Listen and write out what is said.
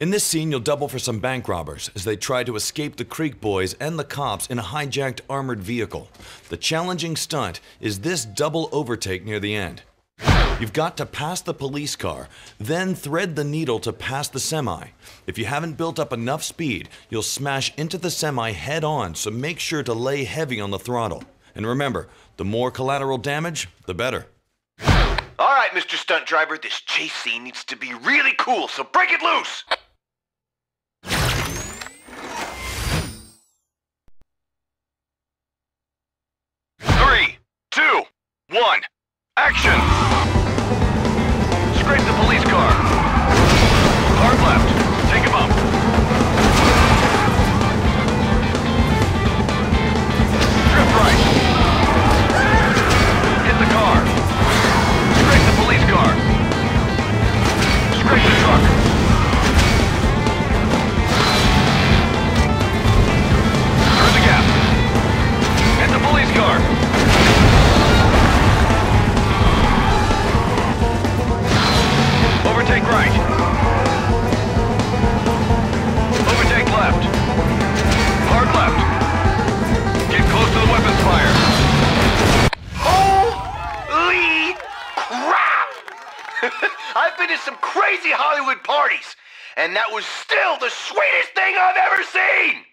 In this scene, you'll double for some bank robbers as they try to escape the Creek Boys and the cops in a hijacked armored vehicle. The challenging stunt is this double overtake near the end. You've got to pass the police car, then thread the needle to pass the semi. If you haven't built up enough speed, you'll smash into the semi head on, so make sure to lay heavy on the throttle. And remember, the more collateral damage, the better. All right, Mr. Stunt Driver, this chase scene needs to be really cool, so break it loose! One, action! Scrape the police car. I've been to some crazy Hollywood parties, and that was still the sweetest thing I've ever seen!